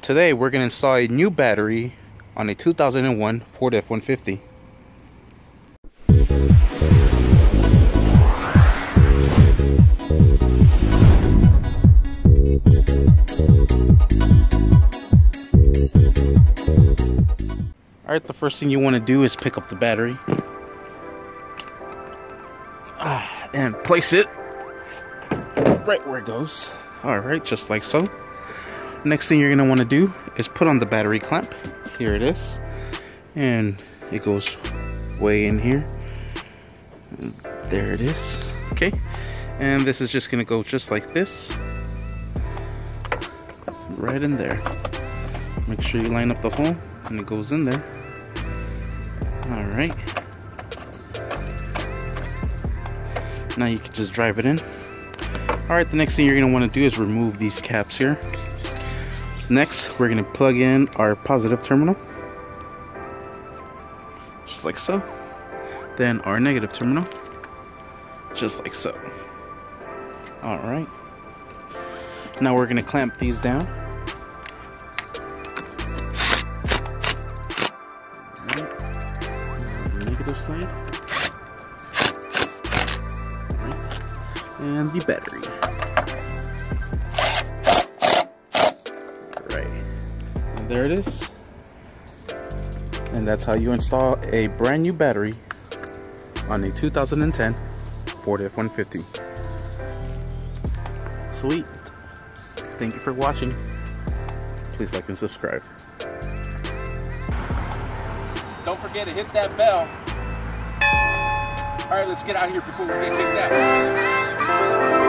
Today we're going to install a new battery on a 2001 Ford F-150. Alright, the first thing you want to do is pick up the battery. Ah, and place it right where it goes. Alright, just like so. Next thing you're going to want to do is put on the battery clamp. Here it is. And it goes way in here. There it is. Okay. And this is just to go just like this. Right in there. Make sure you line up the hole and it goes in there. Alright. Now you can just drive it in. Alright, the next thing you're to want to do is remove these caps here. Next, we're going to plug in our positive terminal. Just like so. Then our negative terminal. Just like so. Alright. Now we're going to clamp these down. Negative side. And the battery. There it is. And that's how you install a brand new battery on a 2010 Ford F-150. Sweet. Thank you for watching. Please like and subscribe. Don't forget to hit that bell. All right, let's get out of here before we get kicked out.